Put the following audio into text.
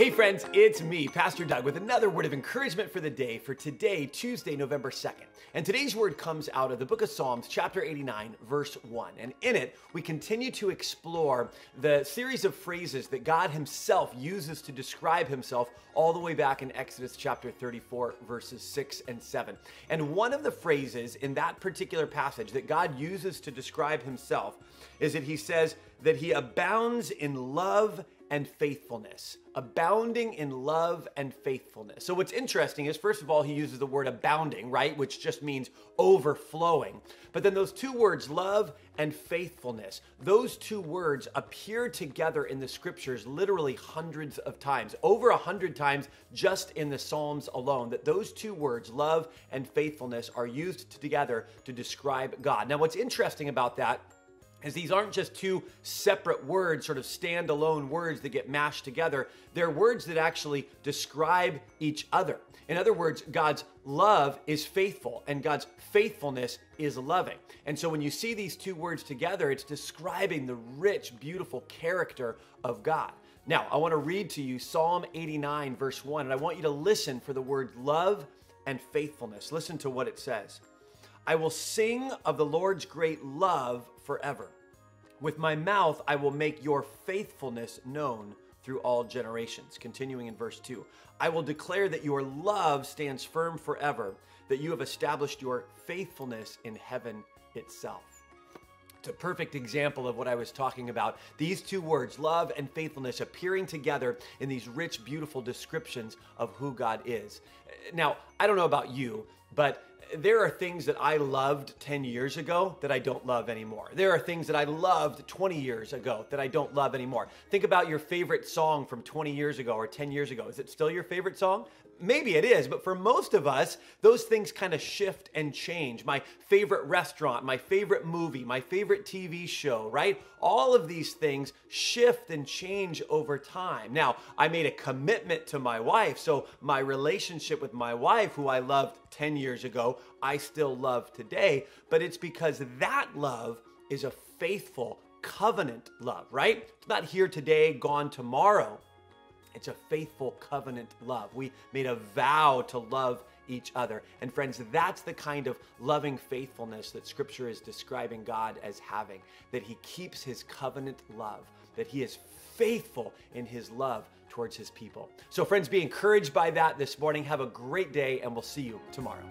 Hey, friends, it's me, Pastor Doug, with another word of encouragement for the day for today, Tuesday, November 2nd. And today's word comes out of the book of Psalms, chapter 89, verse 1. And in it, we continue to explore the series of phrases that God Himself uses to describe Himself all the way back in Exodus chapter 34, verses 6 and 7. And one of the phrases in that particular passage that God uses to describe Himself is that He says that He abounds in love and faithfulness, abounding in love and faithfulness. So, what's interesting is, first of all, he uses the word abounding, right? Which just means overflowing. But then those two words, love and faithfulness, those two words appear together in the scriptures literally hundreds of times, over a hundred times just in the Psalms alone, that those two words, love and faithfulness, are used together to describe God. Now, what's interesting about that is these aren't just two separate words, sort of standalone words that get mashed together. They're words that actually describe each other. In other words, God's love is faithful and God's faithfulness is loving. And so when you see these two words together, it's describing the rich, beautiful character of God. Now, I want to read to you Psalm 89, verse 1, and I want you to listen for the word love and faithfulness. Listen to what it says. I will sing of the Lord's great love forever. With my mouth, I will make your faithfulness known through all generations. Continuing in verse 2 I will declare that your love stands firm forever, that you have established your faithfulness in heaven itself. It's a perfect example of what I was talking about. These two words, love and faithfulness, appearing together in these rich, beautiful descriptions of who God is. Now, I don't know about you, but there are things that I loved 10 years ago that I don't love anymore. There are things that I loved 20 years ago that I don't love anymore. Think about your favorite song from 20 years ago or 10 years ago. Is it still your favorite song? Maybe it is, but for most of us, those things kind of shift and change. My favorite restaurant, my favorite movie, my favorite TV show, right? All of these things shift and change over time. Now, I made a commitment to my wife, so my relationship with my wife, who I loved 10 years ago, I still love today, but it's because that love is a faithful covenant love, right? It's not here today, gone tomorrow. It's a faithful covenant love. We made a vow to love each other. And friends, that's the kind of loving faithfulness that Scripture is describing God as having, that He keeps His covenant love, that He is faithful in His love towards His people. So, friends, be encouraged by that this morning. Have a great day, and we'll see you tomorrow.